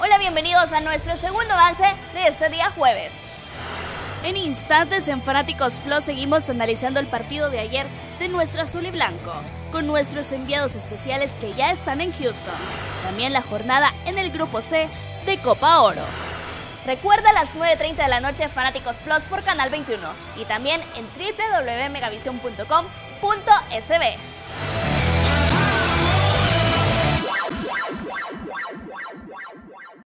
Hola, bienvenidos a nuestro segundo avance de este día jueves. En instantes en Fanáticos Plus seguimos analizando el partido de ayer de nuestro azul y blanco, con nuestros enviados especiales que ya están en Houston. También la jornada en el grupo C de Copa Oro. Recuerda a las 9.30 de la noche Fanáticos Plus por Canal 21 y también en www.megavision.com.sb.